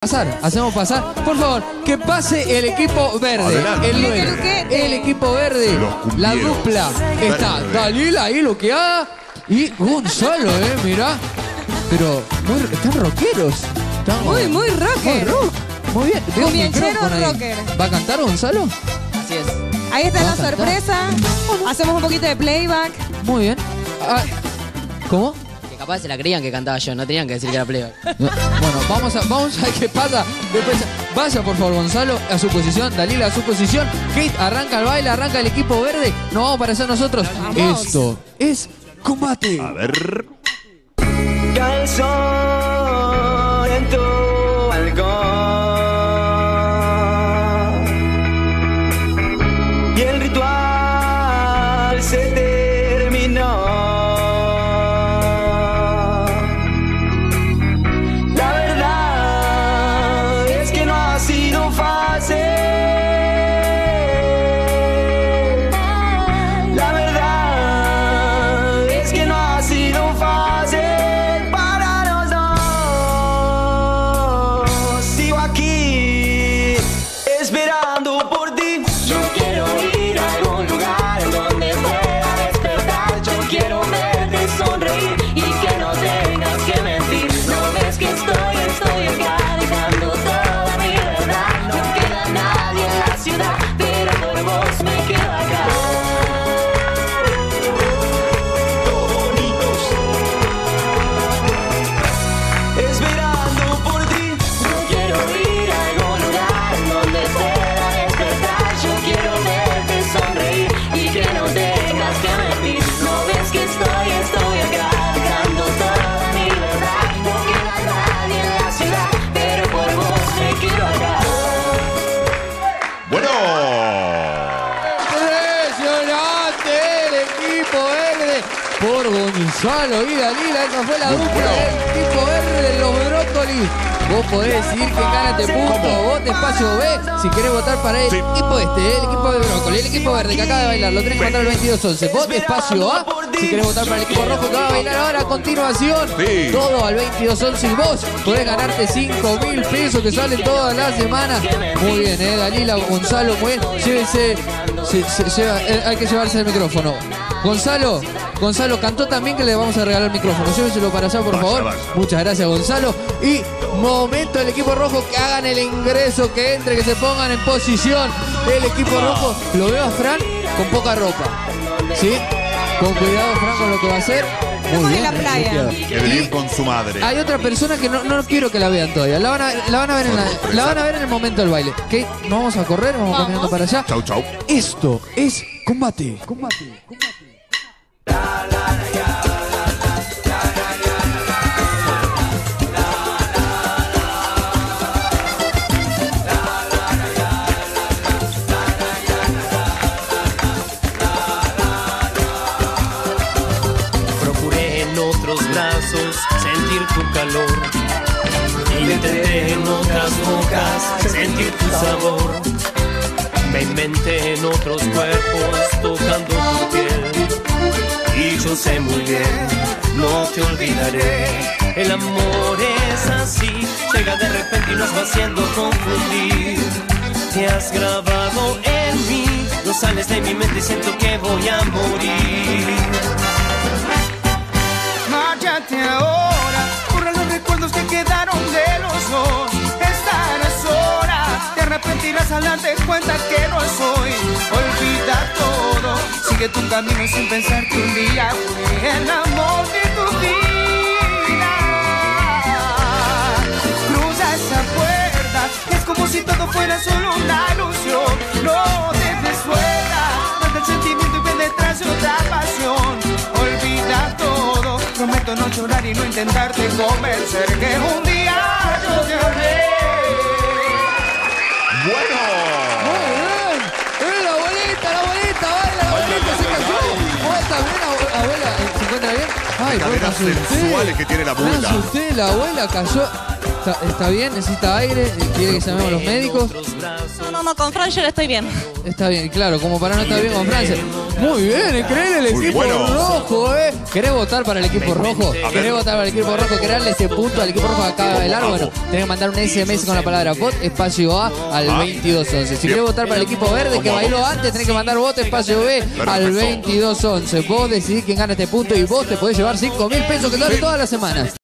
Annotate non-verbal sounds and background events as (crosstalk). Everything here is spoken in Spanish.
pasar, hacemos pasar. Por favor, que pase el equipo verde. Adelante. El, el equipo verde. La dupla. Está Verde. Dalila ahí lo que ha. Y Gonzalo, eh, mirá. Pero muy, están rockeros. Están Muy, muy rocker. Muy rock. Muy bien. Veo un Cumbianchero micrófono ahí. rocker. ¿Va a cantar Gonzalo? Así es. Ahí está la sorpresa. Hacemos un poquito de playback. Muy bien. Ah, ¿Cómo? Capaz se la creían que cantaba yo, no tenían que decir que era playback. (laughs) No, Bueno, vamos a, vamos a ver qué pasa. Después, vaya por favor Gonzalo a su posición, Dalila a su posición. Kate arranca el baile, arranca el equipo verde. Nos vamos para hacer nosotros. Esto es combate. A ver. Calzón en tu balcón y el ritual se terminó. Cuando por por Gonzalo y Dalila. Esa fue la dupla del equipo verde de los brócolis. Vos podés decidir quién gana este punto. De espacio B, si querés votar para el Sí. equipo este, el equipo de brócoli, el equipo verde que acaba de bailar, lo tenés que mandar al 2211. Vos de espacio A, si querés votar para el equipo rojo que va a bailar ahora a continuación. Sí. Todo al 2211 y vos podés ganarte 5 mil pesos que salen todas las semanas. Muy bien, eh, Dalila, Gonzalo, muy bien. Llévese, se- se- lleva- eh, hay que llevarse el micrófono. Gonzalo, Gonzalo cantó también que le vamos a regalar el micrófono. Lléveselo para allá, por Vaya, favor. vaya. Muchas gracias, Gonzalo. Y momento del equipo rojo que hagan el ingreso, que entre, que se pongan en posición. El equipo rojo, lo veo a Fran con poca ropa. ¿Sí? Con cuidado, Fran, con lo que va a hacer. Estamos en la playa. Quede bien con su madre. Hay otra persona que no, no quiero que la vean todavía. La van a, la van a ver en la, la van a ver en el momento del baile. ¿Qué? ¿No vamos a correr? Vamos, Vamos. caminando para allá. Chau, chau. Esto es combate. Combate. En otros brazos sentir tu calor. Intenté en otras bocas sentir tu sabor. Me inventé en otros cuerpos tocando tu piel. Y yo sé muy bien, no te olvidaré. El amor es así, llega de repente y nos va haciendo confundir. Te has grabado en mí, no sales de mi mente y siento que voy a morir. Darte cuenta que no soy. Olvida todo, sigue tu camino sin pensar que un día fue el amor de tu vida. Cruza esa puerta, es como si todo fuera solo una ilusión. No dejes suelta, manda el sentimiento y ven detrás de otra pasión. Olvida todo, prometo no llorar y no intentarte convencer que un día yo te amé. Bueno. Muy bien. ¡Eh, la abuelita, la abuelita! ¡Baila, la abuelita! ¡Se cayó! ¿Cómo está bien, abue- abuela? ¿Se encuentra bien? Ay, me Caderas asusté. sensuales que tiene la Me abuela. asusté, la abuela cayó. ¿Está, está bien? ¿Necesita aire? ¿Quiere que llamemos a los médicos? No, no, no, con Franger estoy bien. Está bien, claro, como para no estar bien con Francia. Muy bien, increíble el Muy equipo bueno. rojo, ¿eh? ¿Querés votar para el equipo rojo? ¿Querés votar para el equipo rojo? ¿Querés darle ese punto al equipo rojo que acaba de bailar? Bueno, tenés que mandar un SMS con la palabra bot, espacio A, al Ah. 2211. Si querés votar para el equipo verde que bailó antes, tenés que mandar bot, espacio B, al Perfecto. 2211. Vos decidís quién gana este punto y vos te podés llevar 5 mil pesos que dan todas las semanas.